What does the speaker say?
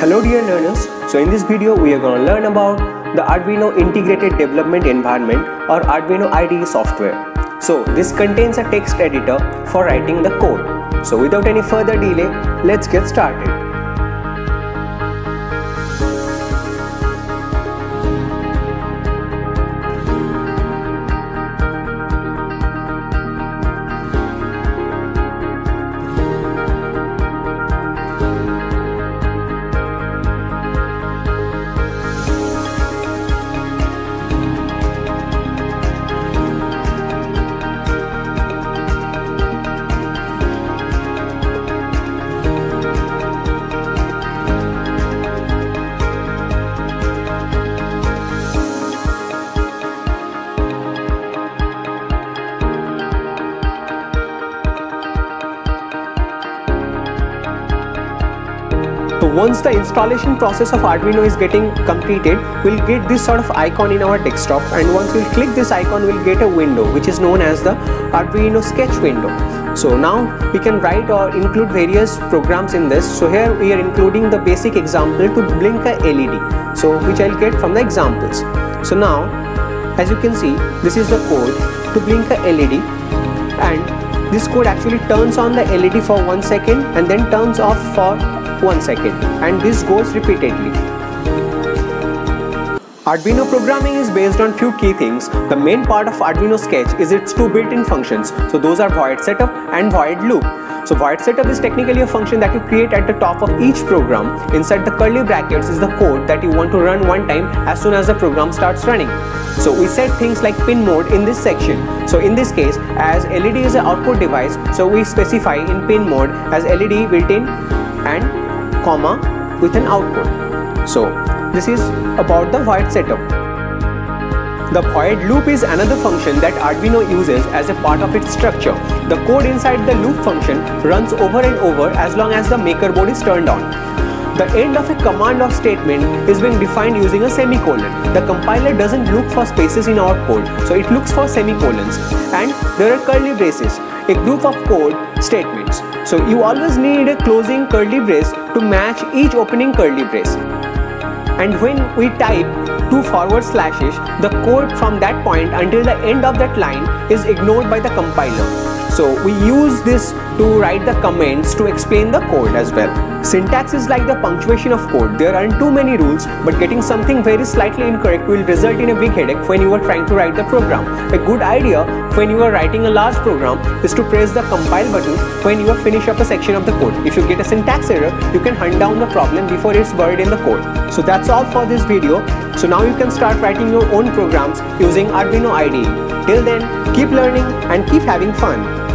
Hello dear learners, so in this video we are going to learn about the Arduino Integrated Development Environment or Arduino IDE software. So this contains a text editor for writing the code. So without any further delay, let's get started. So once the installation process of Arduino is getting completed, we'll get this sort of icon in our desktop and once we click this icon, we'll get a window which is known as the Arduino sketch window. So now we can write or include various programs in this. So here we are including the basic example to blink a LED. So which I'll get from the examples. So now as you can see, this is the code to blink a LED and this code actually turns on the LED for one second and then turns off for 1 second and this goes repeatedly. Arduino programming is based on few key things. The main part of Arduino Sketch is its two built-in functions. So those are void setup and void loop. So void setup is technically a function that you create at the top of each program. Inside the curly brackets is the code that you want to run one time as soon as the program starts running. So we set things like pin mode in this section. So in this case, as LED is an output device, so we specify in pin mode as LED built-in and comma with an output. So this is about the void setup. The void loop is another function that Arduino uses as a part of its structure. The code inside the loop function runs over and over as long as the maker board is turned on. The end of a command or statement is being defined using a semicolon. The compiler doesn't look for spaces in our code, so it looks for semicolons. And there are curly braces, a group of code statements. So you always need a closing curly brace to match each opening curly brace. And when we type two forward slashes, the code from that point until the end of that line is ignored by the compiler. So we use this to write the comments to explain the code as well. Syntax is like the punctuation of code. There aren't too many rules, but getting something very slightly incorrect will result in a big headache when you are trying to write the program. A good idea when you are writing a large program is to press the compile button when you are finished up a section of the code. If you get a syntax error, you can hunt down the problem before it's buried in the code. So that's all for this video. So now you can start writing your own programs using Arduino IDE. Till then, keep learning and keep having fun.